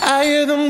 I hear them